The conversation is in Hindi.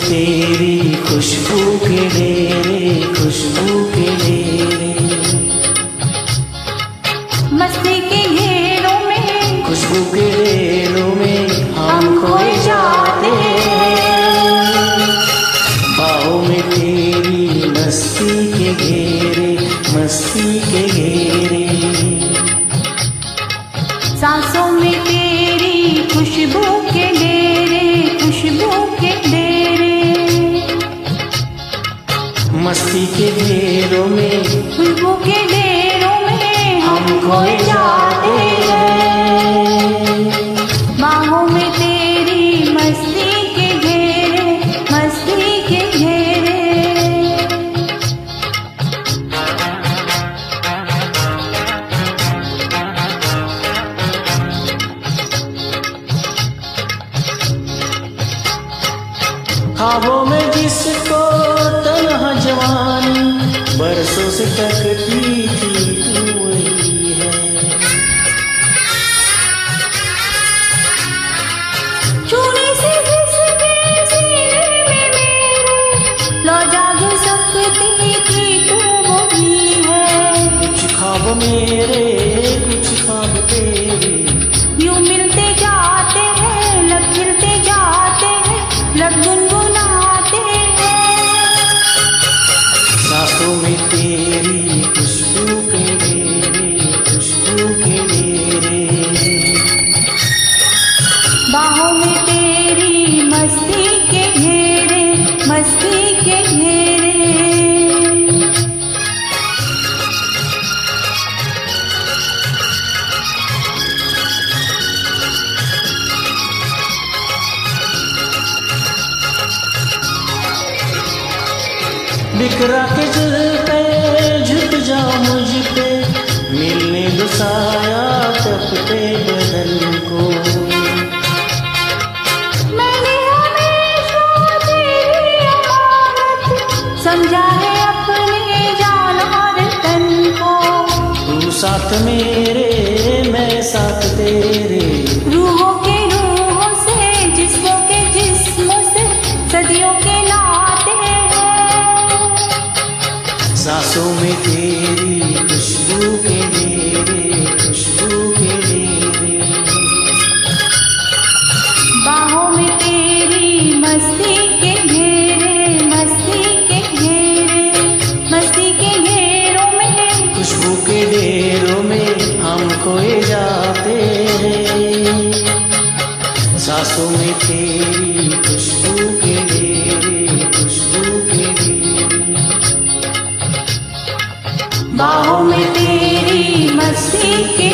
तेरी खुशबू के डेरे खुशबू के डेरे मस्ती के घेरों में खुशबू के डेरों में हम खोए जाते बाहों में तेरी मस्ती के घेरे मस्ती के घेरे। मस्ती के घेरों में खुशबू के डेरों में हम खोए जाते हैं। बाहों में तेरी मस्ती के घेरे मस्ती के घेरे। ख्वाबों में जिसको तनहा बरसों से तकती थी वही है। चूड़ी से घिसके सीने में मेरे लो जाग सकती थी तू वही है कुछ ख्वाब मेरे बाहों में तेरी मस्ती के घेरे मस्ती के घेरे। बिखरा के पे झुक जाओ मुझ पे। मिलने दो साया तपते बदन को। मैंने हमेशा तेरी अमानत समझा है अपने जान और तन को। तू साथ मेरे मैं साथ तेरे। गिरी मसीह के